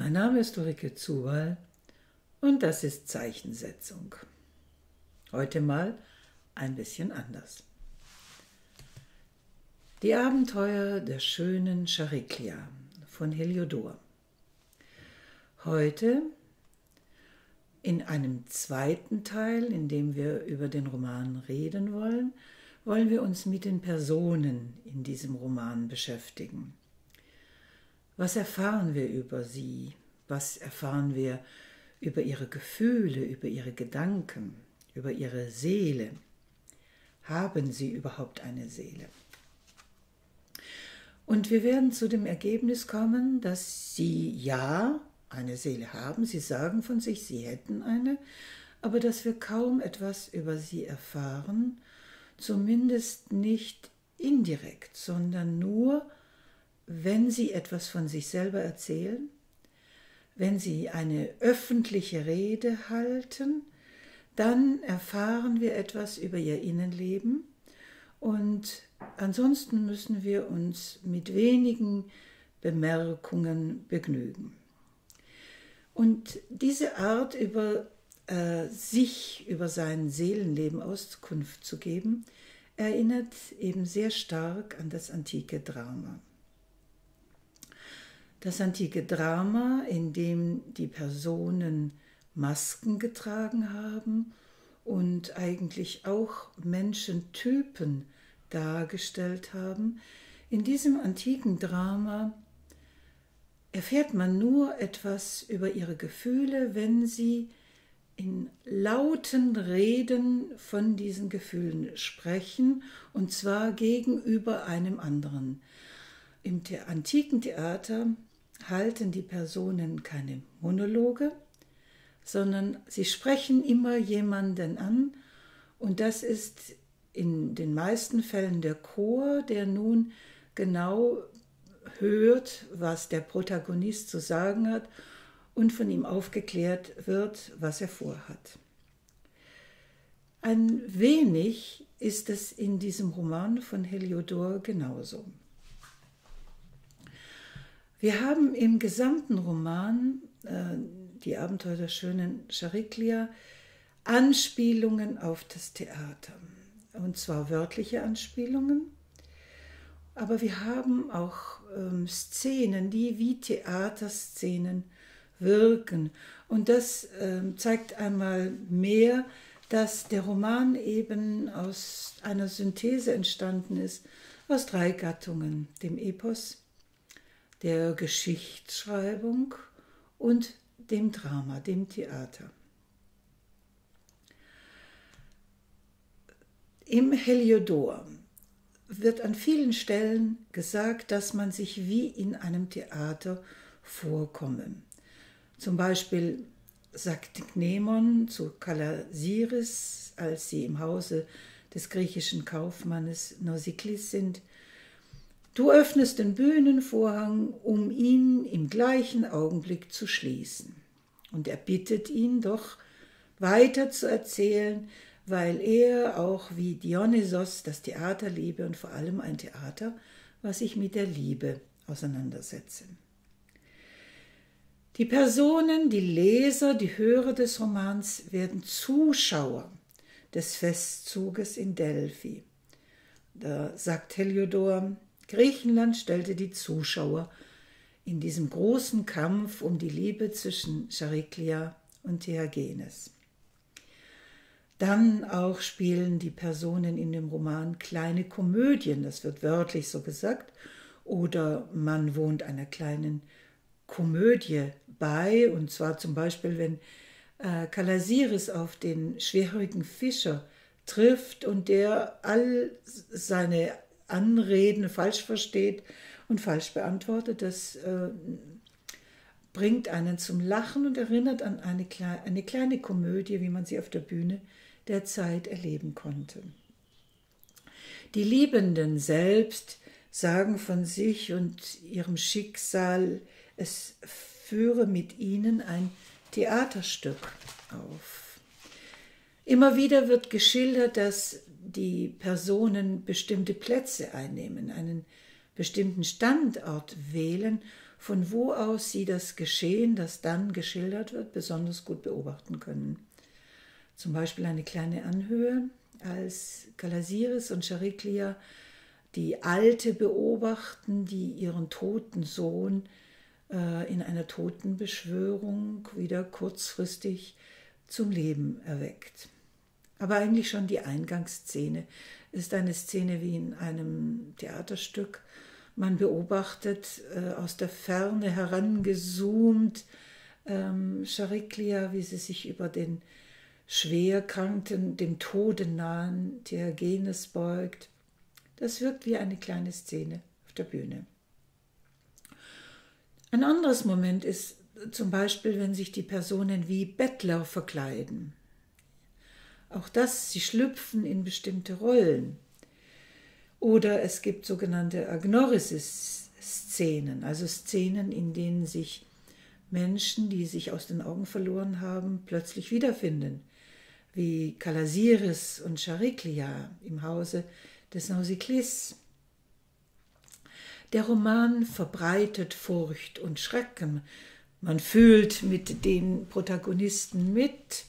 Mein Name ist Ulrike Zuwall und das ist Zeichensetzung. Heute mal ein bisschen anders. Die Abenteuer der schönen Chariklia von Heliodor. Heute in einem zweiten Teil, in dem wir über den Roman reden wollen, wollen wir uns mit den Personen in diesem Roman beschäftigen. Was erfahren wir über sie? Was erfahren wir über ihre Gefühle, über ihre Gedanken, über ihre Seele? Haben sie überhaupt eine Seele? Und wir werden zu dem Ergebnis kommen, dass sie ja eine Seele haben. Sie sagen von sich, sie hätten eine, aber dass wir kaum etwas über sie erfahren, zumindest nicht indirekt, sondern nur wenn sie etwas von sich selber erzählen, wenn sie eine öffentliche Rede halten, dann erfahren wir etwas über ihr Innenleben und ansonsten müssen wir uns mit wenigen Bemerkungen begnügen. Und diese Art über äh, sich, über sein Seelenleben Auskunft zu geben, erinnert eben sehr stark an das antike Drama das antike Drama, in dem die Personen Masken getragen haben und eigentlich auch Menschentypen dargestellt haben. In diesem antiken Drama erfährt man nur etwas über ihre Gefühle, wenn sie in lauten Reden von diesen Gefühlen sprechen, und zwar gegenüber einem anderen. Im antiken Theater halten die Personen keine Monologe, sondern sie sprechen immer jemanden an und das ist in den meisten Fällen der Chor, der nun genau hört, was der Protagonist zu sagen hat und von ihm aufgeklärt wird, was er vorhat. Ein wenig ist es in diesem Roman von Heliodor genauso. Wir haben im gesamten Roman äh, Die Abenteuer der schönen Chariklia Anspielungen auf das Theater. Und zwar wörtliche Anspielungen, aber wir haben auch ähm, Szenen, die wie Theaterszenen wirken. Und das ähm, zeigt einmal mehr, dass der Roman eben aus einer Synthese entstanden ist, aus drei Gattungen, dem Epos, der Geschichtsschreibung und dem Drama, dem Theater. Im Heliodor wird an vielen Stellen gesagt, dass man sich wie in einem Theater vorkomme. Zum Beispiel sagt Gnemon zu Kalasiris, als sie im Hause des griechischen Kaufmannes Nausiklis sind, Du öffnest den Bühnenvorhang, um ihn im gleichen Augenblick zu schließen. Und er bittet ihn doch weiter zu erzählen, weil er auch wie Dionysos das Theater liebe und vor allem ein Theater, was sich mit der Liebe auseinandersetze. Die Personen, die Leser, die Hörer des Romans werden Zuschauer des Festzuges in Delphi. Da sagt Heliodor, Griechenland stellte die Zuschauer in diesem großen Kampf um die Liebe zwischen Chariklia und Theagenes. Dann auch spielen die Personen in dem Roman kleine Komödien, das wird wörtlich so gesagt, oder man wohnt einer kleinen Komödie bei, und zwar zum Beispiel, wenn äh, Kalasiris auf den schwerhörigen Fischer trifft und der all seine Anreden falsch versteht und falsch beantwortet. Das äh, bringt einen zum Lachen und erinnert an eine, eine kleine Komödie, wie man sie auf der Bühne der Zeit erleben konnte. Die Liebenden selbst sagen von sich und ihrem Schicksal, es führe mit ihnen ein Theaterstück auf. Immer wieder wird geschildert, dass die Personen bestimmte Plätze einnehmen, einen bestimmten Standort wählen, von wo aus sie das Geschehen, das dann geschildert wird, besonders gut beobachten können. Zum Beispiel eine kleine Anhöhe, als Kalasiris und Chariklia die Alte beobachten, die ihren toten Sohn äh, in einer Totenbeschwörung wieder kurzfristig zum Leben erweckt. Aber eigentlich schon die Eingangsszene ist eine Szene wie in einem Theaterstück. Man beobachtet äh, aus der Ferne herangezoomt ähm, Chariklia, wie sie sich über den schwerkranken, dem Tode nahen Theagenes beugt. Das wirkt wie eine kleine Szene auf der Bühne. Ein anderes Moment ist zum Beispiel, wenn sich die Personen wie Bettler verkleiden. Auch das, sie schlüpfen in bestimmte Rollen. Oder es gibt sogenannte Agnorisis-Szenen, also Szenen, in denen sich Menschen, die sich aus den Augen verloren haben, plötzlich wiederfinden, wie Kalasiris und Chariklia im Hause des Nausiklis. Der Roman verbreitet Furcht und Schrecken. Man fühlt mit den Protagonisten mit,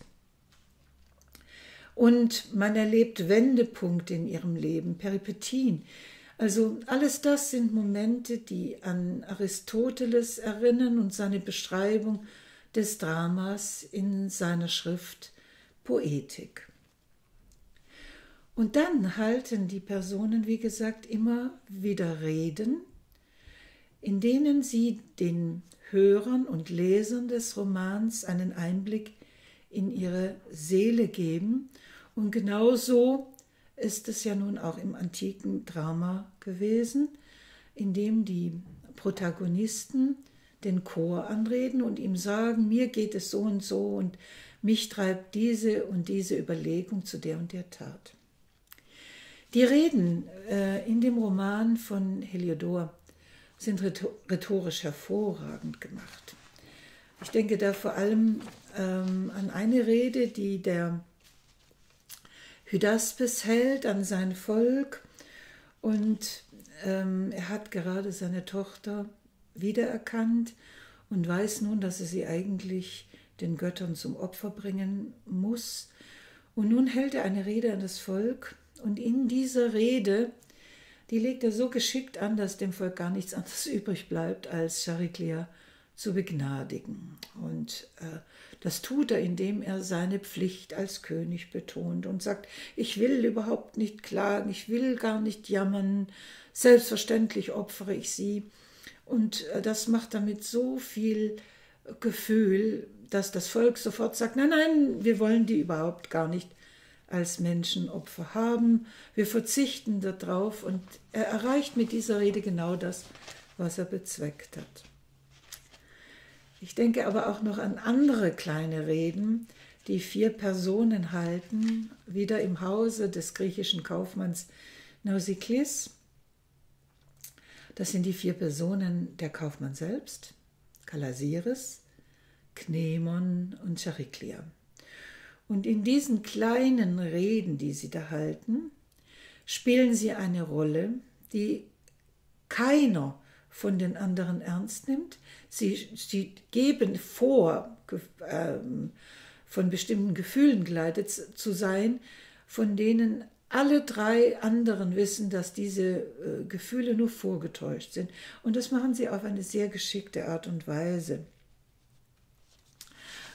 und man erlebt Wendepunkte in ihrem Leben, Peripetien. Also alles das sind Momente, die an Aristoteles erinnern und seine Beschreibung des Dramas in seiner Schrift Poetik. Und dann halten die Personen, wie gesagt, immer wieder Reden, in denen sie den Hörern und Lesern des Romans einen Einblick in ihre Seele geben. Und genauso ist es ja nun auch im antiken Drama gewesen, in dem die Protagonisten den Chor anreden und ihm sagen, mir geht es so und so und mich treibt diese und diese Überlegung zu der und der Tat. Die Reden äh, in dem Roman von Heliodor sind rhetorisch hervorragend gemacht. Ich denke da vor allem ähm, an eine Rede, die der Hydaspes hält an sein Volk und ähm, er hat gerade seine Tochter wiedererkannt und weiß nun, dass er sie eigentlich den Göttern zum Opfer bringen muss. Und nun hält er eine Rede an das Volk und in dieser Rede, die legt er so geschickt an, dass dem Volk gar nichts anderes übrig bleibt, als Chariklia zu begnadigen. Und äh, das tut er, indem er seine Pflicht als König betont und sagt, ich will überhaupt nicht klagen, ich will gar nicht jammern, selbstverständlich opfere ich sie. Und äh, das macht damit so viel Gefühl, dass das Volk sofort sagt, nein, nein, wir wollen die überhaupt gar nicht als Menschenopfer haben. Wir verzichten darauf und er erreicht mit dieser Rede genau das, was er bezweckt hat. Ich denke aber auch noch an andere kleine Reden, die vier Personen halten, wieder im Hause des griechischen Kaufmanns Nausiklis. Das sind die vier Personen der Kaufmann selbst, Kalasiris, Knemon und Chariklia. Und in diesen kleinen Reden, die sie da halten, spielen sie eine Rolle, die keiner von den anderen ernst nimmt. Sie, sie geben vor, ähm, von bestimmten Gefühlen geleitet zu sein, von denen alle drei anderen wissen, dass diese äh, Gefühle nur vorgetäuscht sind. Und das machen sie auf eine sehr geschickte Art und Weise.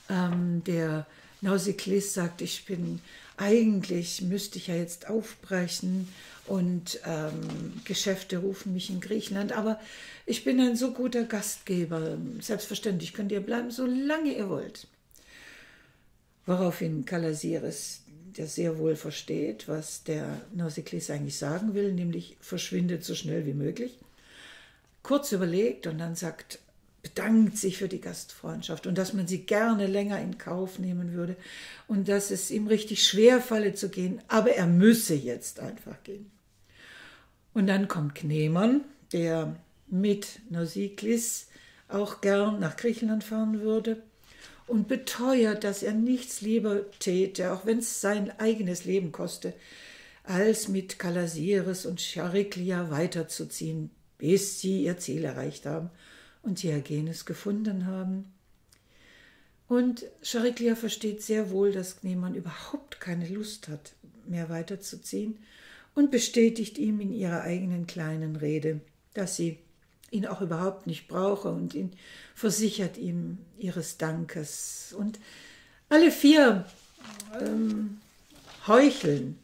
Ähm, der Nausiklis sagt, ich bin eigentlich müsste ich ja jetzt aufbrechen und ähm, Geschäfte rufen mich in Griechenland, aber ich bin ein so guter Gastgeber. Selbstverständlich könnt ihr bleiben, solange ihr wollt. Woraufhin Kalasiris, der sehr wohl versteht, was der Nausiklis eigentlich sagen will, nämlich verschwindet so schnell wie möglich, kurz überlegt und dann sagt, bedankt sich für die Gastfreundschaft und dass man sie gerne länger in Kauf nehmen würde und dass es ihm richtig schwer falle zu gehen, aber er müsse jetzt einfach gehen. Und dann kommt Kneman, der mit Nausiklis auch gern nach Griechenland fahren würde und beteuert, dass er nichts lieber täte, auch wenn es sein eigenes Leben koste, als mit Kalasiris und Chariklia weiterzuziehen, bis sie ihr Ziel erreicht haben und Diogenes gefunden haben. Und Chariklia versteht sehr wohl, dass Kneman überhaupt keine Lust hat, mehr weiterzuziehen und bestätigt ihm in ihrer eigenen kleinen Rede, dass sie ihn auch überhaupt nicht brauche und ihn versichert ihm ihres Dankes. Und alle vier ähm, heucheln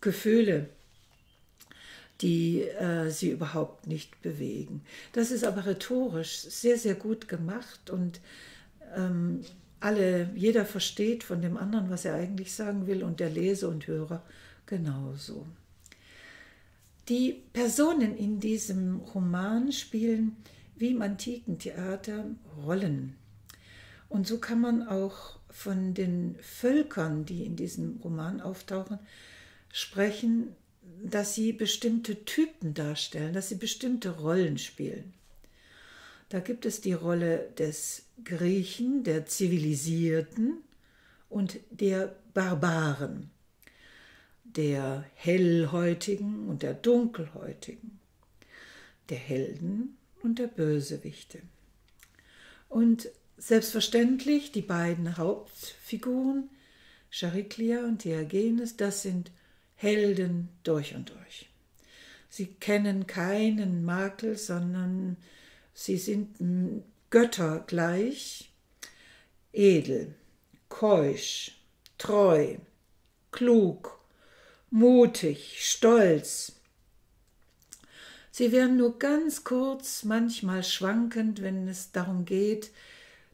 Gefühle, die äh, sie überhaupt nicht bewegen. Das ist aber rhetorisch sehr, sehr gut gemacht und ähm, alle, jeder versteht von dem anderen, was er eigentlich sagen will und der Leser und Hörer genauso. Die Personen in diesem Roman spielen wie im antiken Theater Rollen. Und so kann man auch von den Völkern, die in diesem Roman auftauchen, sprechen, dass sie bestimmte Typen darstellen, dass sie bestimmte Rollen spielen. Da gibt es die Rolle des Griechen, der Zivilisierten und der Barbaren, der Hellhäutigen und der Dunkelhäutigen, der Helden und der Bösewichte. Und selbstverständlich die beiden Hauptfiguren, Chariklia und Diogenes, das sind Helden durch und durch. Sie kennen keinen Makel, sondern Sie sind Götter gleich, edel, keusch, treu, klug, mutig, stolz. Sie werden nur ganz kurz, manchmal schwankend, wenn es darum geht,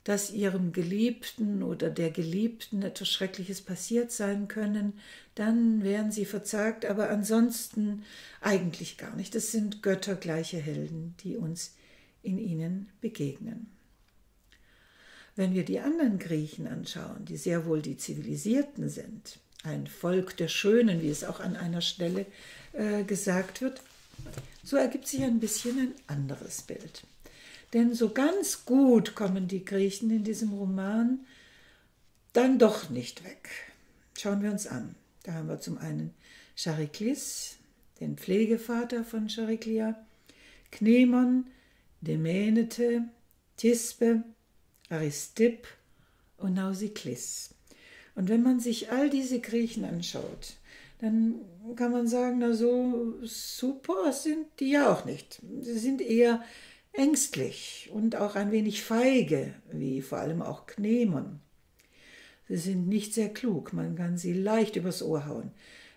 dass ihrem Geliebten oder der Geliebten etwas Schreckliches passiert sein können, dann werden sie verzagt, aber ansonsten eigentlich gar nicht. Das sind göttergleiche Helden, die uns in ihnen begegnen. Wenn wir die anderen Griechen anschauen, die sehr wohl die Zivilisierten sind, ein Volk der Schönen, wie es auch an einer Stelle äh, gesagt wird, so ergibt sich ein bisschen ein anderes Bild. Denn so ganz gut kommen die Griechen in diesem Roman dann doch nicht weg. Schauen wir uns an. Da haben wir zum einen Chariklis, den Pflegevater von Chariklia, Knemon, Demenete, Tispe, Aristipp und Nausiklis. Und wenn man sich all diese Griechen anschaut, dann kann man sagen, na so super sind die ja auch nicht. Sie sind eher ängstlich und auch ein wenig feige, wie vor allem auch Knemon. Sie sind nicht sehr klug, man kann sie leicht übers Ohr hauen,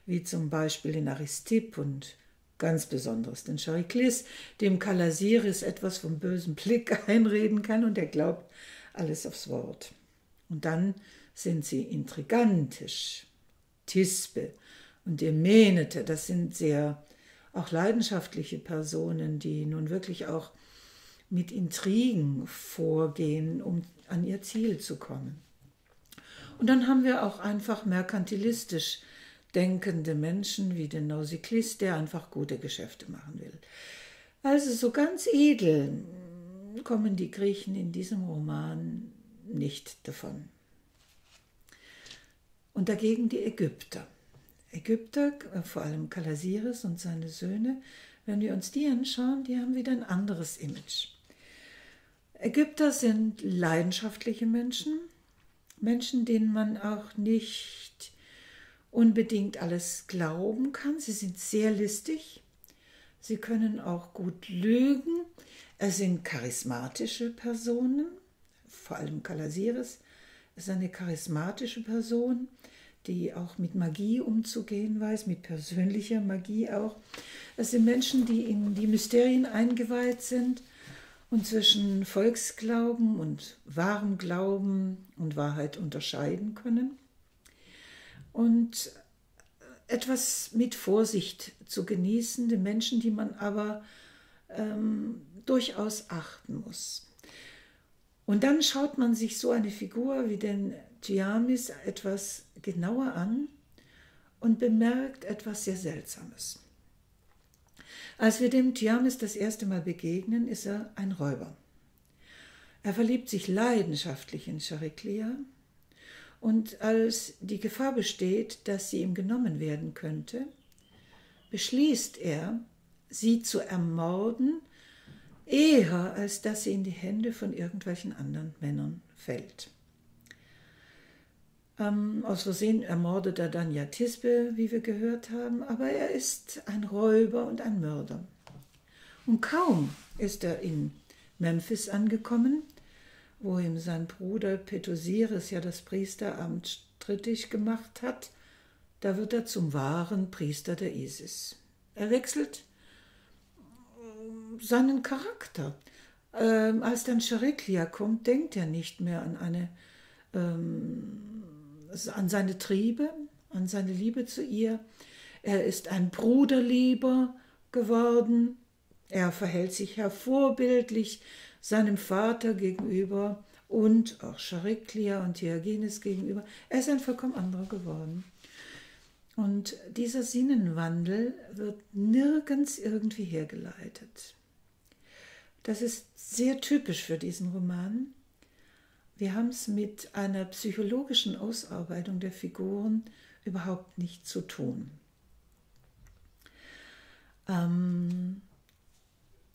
wie zum Beispiel in Aristipp und ganz Besonderes, denn Chariklis, dem Kalasiris etwas vom bösen Blick einreden kann und er glaubt alles aufs Wort. Und dann sind sie intrigantisch. Tispe und Demenete, das sind sehr auch leidenschaftliche Personen, die nun wirklich auch mit Intrigen vorgehen, um an ihr Ziel zu kommen. Und dann haben wir auch einfach merkantilistisch denkende Menschen wie den Nausiklist, der einfach gute Geschäfte machen will. Also so ganz edel kommen die Griechen in diesem Roman nicht davon. Und dagegen die Ägypter. Ägypter, vor allem Kalasiris und seine Söhne, wenn wir uns die anschauen, die haben wieder ein anderes Image. Ägypter sind leidenschaftliche Menschen, Menschen, denen man auch nicht unbedingt alles glauben kann. Sie sind sehr listig. Sie können auch gut lügen. Es sind charismatische Personen, vor allem Kalasiris ist eine charismatische Person, die auch mit Magie umzugehen weiß, mit persönlicher Magie auch. Es sind Menschen, die in die Mysterien eingeweiht sind und zwischen Volksglauben und wahrem Glauben und Wahrheit unterscheiden können und etwas mit Vorsicht zu genießende Menschen, die man aber ähm, durchaus achten muss. Und dann schaut man sich so eine Figur wie den Tiamis etwas genauer an und bemerkt etwas sehr Seltsames. Als wir dem Tiamis das erste Mal begegnen, ist er ein Räuber. Er verliebt sich leidenschaftlich in Chariklia und als die Gefahr besteht, dass sie ihm genommen werden könnte, beschließt er, sie zu ermorden, eher als dass sie in die Hände von irgendwelchen anderen Männern fällt. Ähm, aus Versehen ermordet er dann ja Tisbe, wie wir gehört haben, aber er ist ein Räuber und ein Mörder. Und kaum ist er in Memphis angekommen, wo ihm sein Bruder Petosiris ja das Priesteramt strittig gemacht hat, da wird er zum wahren Priester der Isis. Er wechselt seinen Charakter. Ähm, als dann Chariklia kommt, denkt er nicht mehr an eine ähm, an seine Triebe, an seine Liebe zu ihr. Er ist ein Bruderlieber geworden. Er verhält sich hervorbildlich seinem Vater gegenüber und auch Chariklia und Diogenes gegenüber. Er ist ein vollkommen anderer geworden. Und dieser Sinnenwandel wird nirgends irgendwie hergeleitet. Das ist sehr typisch für diesen Roman. Wir haben es mit einer psychologischen Ausarbeitung der Figuren überhaupt nicht zu tun. Ähm,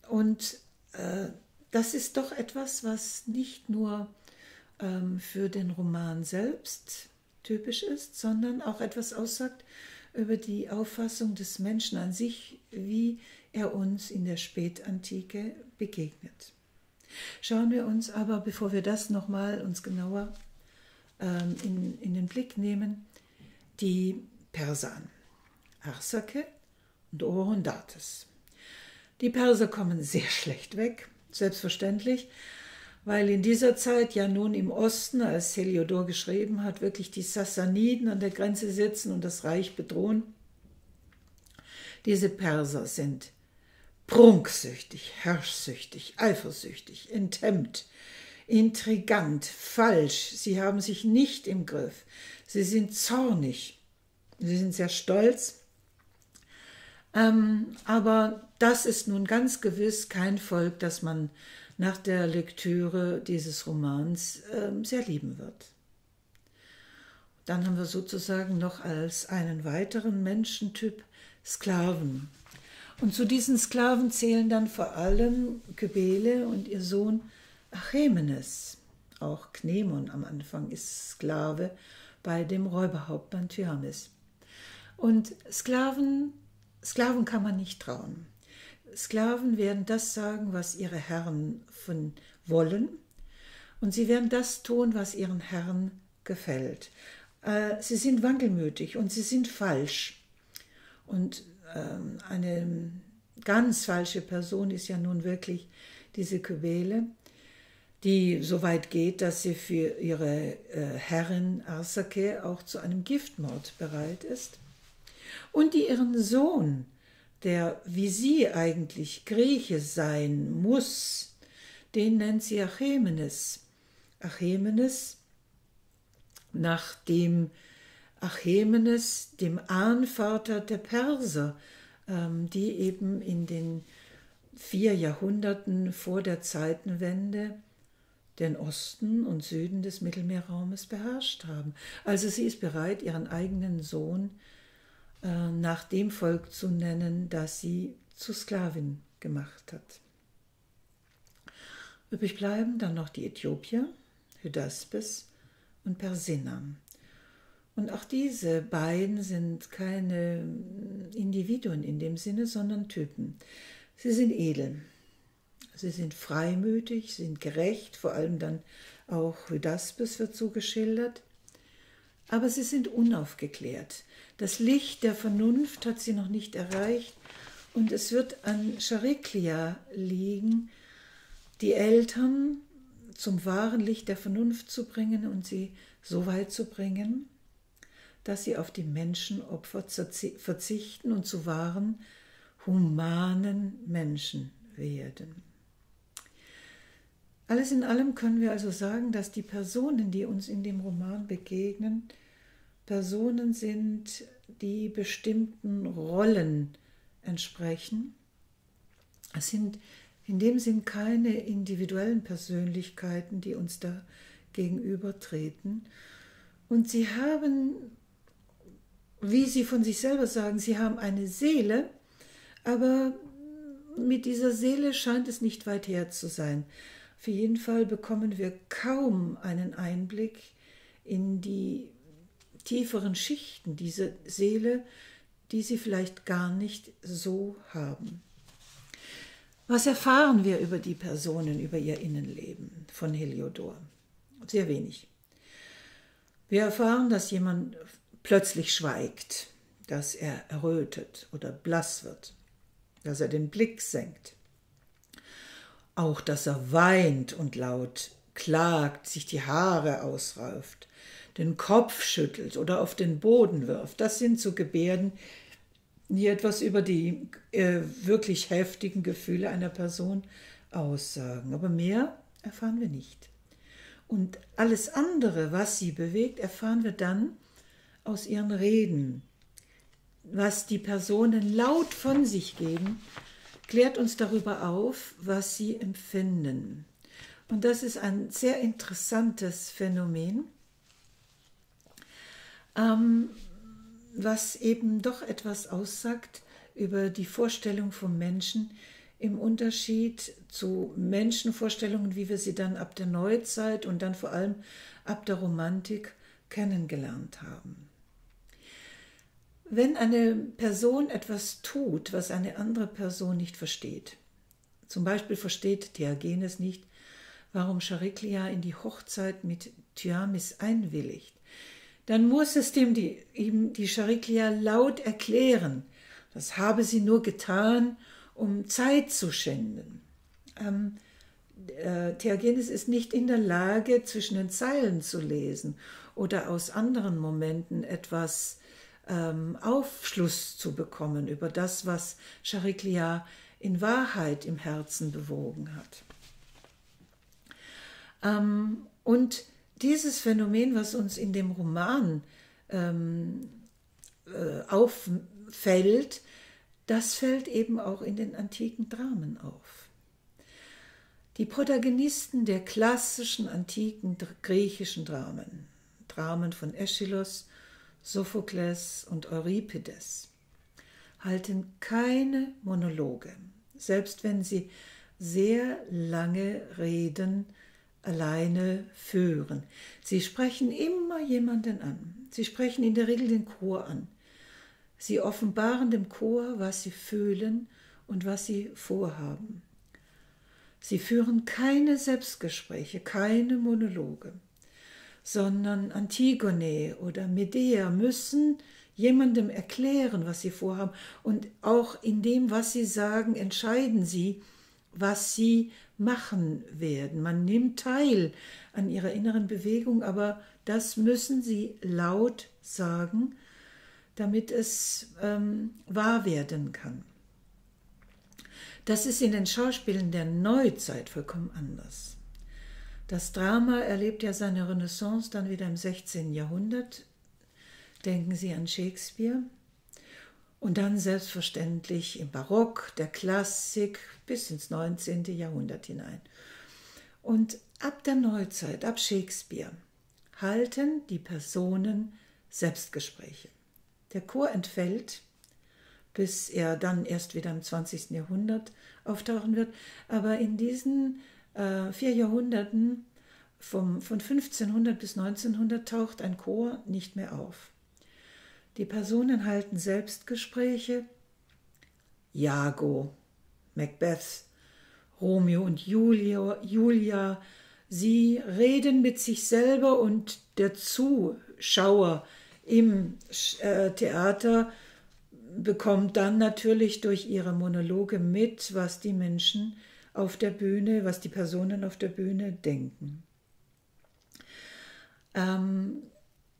und äh, das ist doch etwas, was nicht nur ähm, für den Roman selbst typisch ist, sondern auch etwas aussagt über die Auffassung des Menschen an sich, wie er uns in der Spätantike begegnet. Schauen wir uns aber, bevor wir das nochmal uns genauer ähm, in, in den Blick nehmen, die Perser an. Arsake und Oroondates. Die Perser kommen sehr schlecht weg, selbstverständlich, weil in dieser Zeit ja nun im Osten, als Heliodor geschrieben hat, wirklich die Sassaniden an der Grenze sitzen und das Reich bedrohen. Diese Perser sind prunksüchtig, herrschsüchtig, eifersüchtig, enthemmt, intrigant, falsch. Sie haben sich nicht im Griff. Sie sind zornig. Sie sind sehr stolz. Ähm, aber das ist nun ganz gewiss kein Volk, das man nach der Lektüre dieses Romans ähm, sehr lieben wird. Dann haben wir sozusagen noch als einen weiteren Menschentyp Sklaven. Und zu diesen Sklaven zählen dann vor allem Kybele und ihr Sohn Achemenes. Auch Knemon am Anfang ist Sklave bei dem Räuberhauptmann Tyamis. Und Sklaven, Sklaven kann man nicht trauen. Sklaven werden das sagen, was ihre Herren von wollen, und sie werden das tun, was ihren Herren gefällt. Äh, sie sind wankelmütig und sie sind falsch. Und eine ganz falsche Person ist ja nun wirklich diese Kybele, die so weit geht, dass sie für ihre äh, Herrin Arsake auch zu einem Giftmord bereit ist und die ihren Sohn, der wie sie eigentlich Grieche sein muss, den nennt sie Achemenes. Achemenes, nachdem Achemenes, dem Ahnvater der Perser, ähm, die eben in den vier Jahrhunderten vor der Zeitenwende den Osten und Süden des Mittelmeerraumes beherrscht haben. Also sie ist bereit, ihren eigenen Sohn äh, nach dem Volk zu nennen, das sie zu Sklavin gemacht hat. Übrig bleiben dann noch die Äthiopier, Hydaspes und Persinna. Und auch diese beiden sind keine Individuen in dem Sinne, sondern Typen. Sie sind edel, sie sind freimütig, sind gerecht, vor allem dann auch Hydaspes wird so geschildert. Aber sie sind unaufgeklärt. Das Licht der Vernunft hat sie noch nicht erreicht und es wird an Chariklia liegen, die Eltern zum wahren Licht der Vernunft zu bringen und sie so weit zu bringen, dass sie auf die Menschenopfer verzichten und zu wahren, humanen Menschen werden. Alles in allem können wir also sagen, dass die Personen, die uns in dem Roman begegnen, Personen sind, die bestimmten Rollen entsprechen. Es sind in dem Sinn keine individuellen Persönlichkeiten, die uns da gegenübertreten. Und sie haben wie sie von sich selber sagen, sie haben eine Seele, aber mit dieser Seele scheint es nicht weit her zu sein. Auf jeden Fall bekommen wir kaum einen Einblick in die tieferen Schichten dieser Seele, die sie vielleicht gar nicht so haben. Was erfahren wir über die Personen, über ihr Innenleben von Heliodor? Sehr wenig. Wir erfahren, dass jemand plötzlich schweigt, dass er errötet oder blass wird, dass er den Blick senkt. Auch, dass er weint und laut klagt, sich die Haare ausrauft, den Kopf schüttelt oder auf den Boden wirft. Das sind so Gebärden, die etwas über die äh, wirklich heftigen Gefühle einer Person aussagen. Aber mehr erfahren wir nicht. Und alles andere, was sie bewegt, erfahren wir dann aus ihren Reden. Was die Personen laut von sich geben, klärt uns darüber auf, was sie empfinden. Und das ist ein sehr interessantes Phänomen, ähm, was eben doch etwas aussagt über die Vorstellung vom Menschen im Unterschied zu Menschenvorstellungen, wie wir sie dann ab der Neuzeit und dann vor allem ab der Romantik kennengelernt haben. Wenn eine Person etwas tut, was eine andere Person nicht versteht, zum Beispiel versteht Theagenes nicht, warum Chariklia in die Hochzeit mit Thyamis einwilligt, dann muss es dem die, ihm die Chariklia laut erklären. Das habe sie nur getan, um Zeit zu schinden. Ähm, äh, Theagenes ist nicht in der Lage, zwischen den Zeilen zu lesen oder aus anderen Momenten etwas ähm, Aufschluss zu bekommen über das, was Chariklia in Wahrheit im Herzen bewogen hat. Ähm, und dieses Phänomen, was uns in dem Roman ähm, äh, auffällt, das fällt eben auch in den antiken Dramen auf. Die Protagonisten der klassischen antiken griechischen Dramen, Dramen von Aeschylus, Sophokles und Euripides, halten keine Monologe, selbst wenn sie sehr lange Reden alleine führen. Sie sprechen immer jemanden an. Sie sprechen in der Regel den Chor an. Sie offenbaren dem Chor, was sie fühlen und was sie vorhaben. Sie führen keine Selbstgespräche, keine Monologe, sondern Antigone oder Medea müssen jemandem erklären, was sie vorhaben. Und auch in dem, was sie sagen, entscheiden sie, was sie machen werden. Man nimmt teil an ihrer inneren Bewegung, aber das müssen sie laut sagen, damit es ähm, wahr werden kann. Das ist in den Schauspielen der Neuzeit vollkommen anders. Das Drama erlebt ja seine Renaissance dann wieder im 16. Jahrhundert. Denken Sie an Shakespeare. Und dann selbstverständlich im Barock, der Klassik bis ins 19. Jahrhundert hinein. Und ab der Neuzeit, ab Shakespeare, halten die Personen Selbstgespräche. Der Chor entfällt, bis er dann erst wieder im 20. Jahrhundert auftauchen wird. Aber in diesen äh, vier Jahrhunderten, vom, von 1500 bis 1900, taucht ein Chor nicht mehr auf. Die Personen halten Selbstgespräche. Jago, Macbeth, Romeo und Julia, Julia, sie reden mit sich selber und der Zuschauer im äh, Theater bekommt dann natürlich durch ihre Monologe mit, was die Menschen auf der Bühne, was die Personen auf der Bühne denken. Ähm,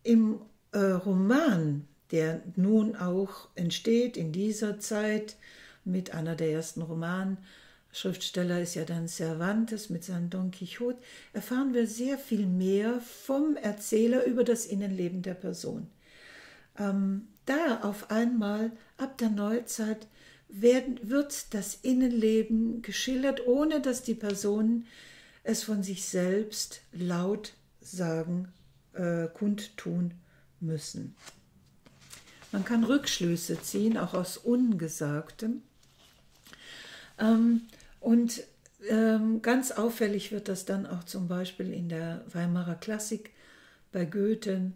Im äh, Roman der nun auch entsteht in dieser Zeit mit einer der ersten Romanschriftsteller ist ja dann Cervantes mit seinem Don Quixote, erfahren wir sehr viel mehr vom Erzähler über das Innenleben der Person. Ähm, da auf einmal ab der Neuzeit werden, wird das Innenleben geschildert, ohne dass die Personen es von sich selbst laut sagen, äh, kundtun müssen. Man kann Rückschlüsse ziehen, auch aus Ungesagtem. Ähm, und ähm, ganz auffällig wird das dann auch zum Beispiel in der Weimarer Klassik bei Goethe.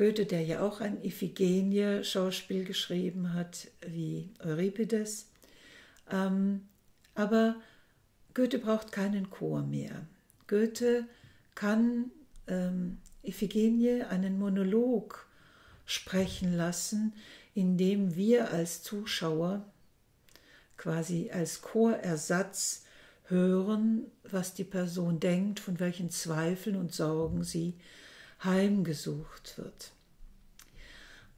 Goethe, der ja auch ein Iphigenie-Schauspiel geschrieben hat, wie Euripides. Ähm, aber Goethe braucht keinen Chor mehr. Goethe kann ähm, Iphigenie einen Monolog sprechen lassen, in dem wir als Zuschauer quasi als Chorersatz hören, was die Person denkt, von welchen Zweifeln und Sorgen sie heimgesucht wird.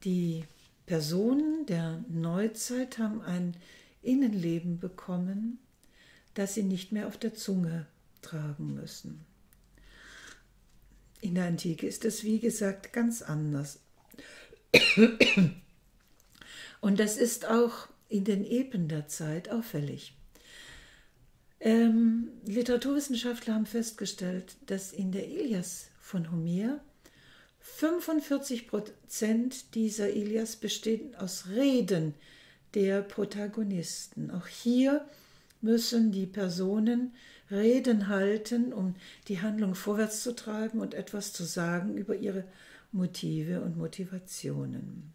Die Personen der Neuzeit haben ein Innenleben bekommen, das sie nicht mehr auf der Zunge tragen müssen. In der Antike ist es, wie gesagt, ganz anders. Und das ist auch in den Epen der Zeit auffällig. Ähm, Literaturwissenschaftler haben festgestellt, dass in der Ilias von Homer 45 Prozent dieser Ilias bestehen aus Reden der Protagonisten. Auch hier müssen die Personen Reden halten, um die Handlung vorwärts zu treiben und etwas zu sagen über ihre Motive und Motivationen.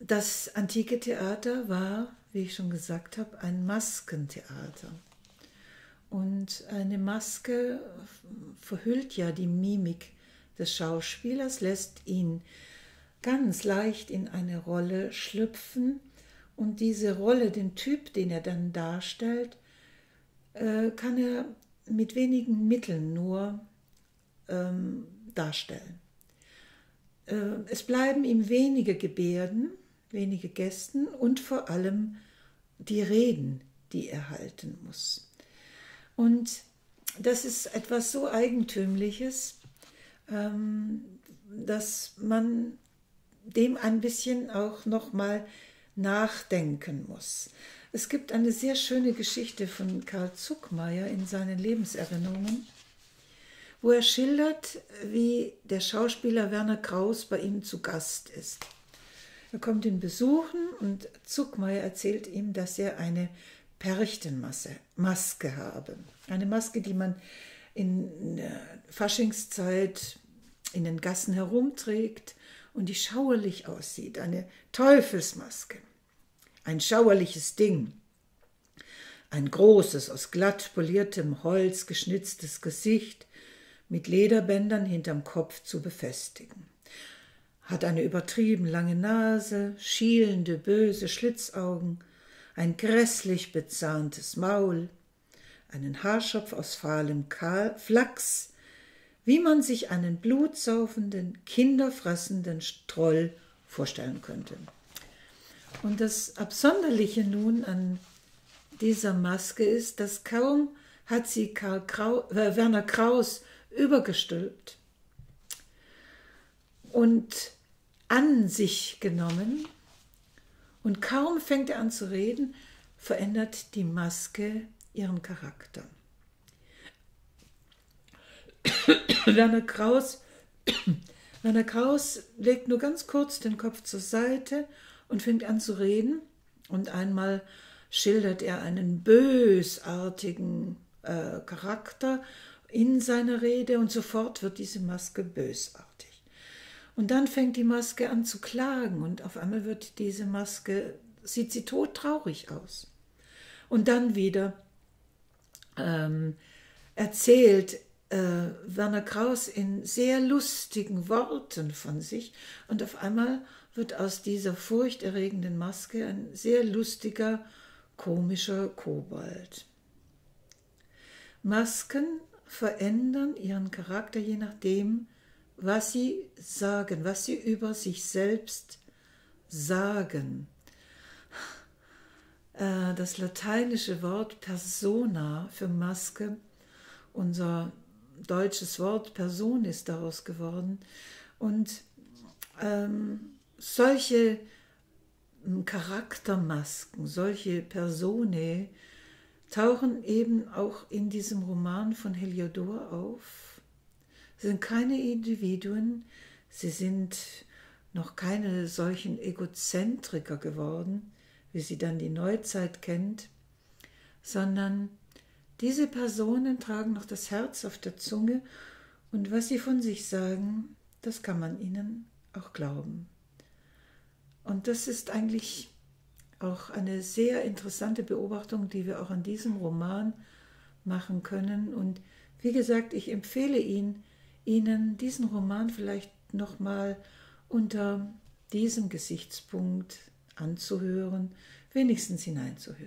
Das antike Theater war, wie ich schon gesagt habe, ein Maskentheater. Und eine Maske verhüllt ja die Mimik des Schauspielers, lässt ihn ganz leicht in eine Rolle schlüpfen und diese Rolle, den Typ, den er dann darstellt, äh, kann er mit wenigen Mitteln nur ähm, darstellen. Äh, es bleiben ihm wenige Gebärden, wenige Gästen und vor allem die Reden, die er halten muss. Und das ist etwas so Eigentümliches, ähm, dass man dem ein bisschen auch noch mal nachdenken muss. Es gibt eine sehr schöne Geschichte von Karl Zuckmeier in seinen Lebenserinnerungen, wo er schildert, wie der Schauspieler Werner Kraus bei ihm zu Gast ist. Er kommt ihn besuchen und Zuckmeier erzählt ihm, dass er eine Perchtenmaske habe. Eine Maske, die man in der Faschingszeit in den Gassen herumträgt und die schauerlich aussieht. Eine Teufelsmaske ein schauerliches Ding. Ein großes, aus glatt poliertem Holz geschnitztes Gesicht mit Lederbändern hinterm Kopf zu befestigen. Hat eine übertrieben lange Nase, schielende, böse Schlitzaugen, ein grässlich bezahntes Maul, einen Haarschopf aus fahlem Flachs, wie man sich einen blutsaufenden, kinderfressenden Stroll vorstellen könnte. Und das Absonderliche nun an dieser Maske ist, dass kaum hat sie Krau, äh, Werner Kraus übergestülpt und an sich genommen und kaum fängt er an zu reden, verändert die Maske ihren Charakter. Werner Kraus, Werner Kraus legt nur ganz kurz den Kopf zur Seite und fängt an zu reden. Und einmal schildert er einen bösartigen äh, Charakter in seiner Rede und sofort wird diese Maske bösartig. Und dann fängt die Maske an zu klagen und auf einmal wird diese Maske, sieht sie todtraurig aus. Und dann wieder ähm, erzählt äh, Werner Kraus in sehr lustigen Worten von sich und auf einmal wird aus dieser furchterregenden Maske ein sehr lustiger, komischer Kobold. Masken verändern ihren Charakter je nachdem, was sie sagen, was sie über sich selbst sagen. Äh, das lateinische Wort persona für Maske, unser deutsches Wort Person ist daraus geworden. Und ähm, solche hm, Charaktermasken, solche Personae tauchen eben auch in diesem Roman von Heliodor auf. Sind keine Individuen, sie sind noch keine solchen Egozentriker geworden, wie sie dann die Neuzeit kennt, sondern diese Personen tragen noch das Herz auf der Zunge und was sie von sich sagen, das kann man ihnen auch glauben. Und das ist eigentlich auch eine sehr interessante Beobachtung, die wir auch an diesem Roman machen können. Und wie gesagt, ich empfehle ihn, Ihnen diesen Roman vielleicht nochmal unter diesem Gesichtspunkt anzuhören, wenigstens hineinzuhören.